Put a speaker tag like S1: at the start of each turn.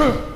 S1: う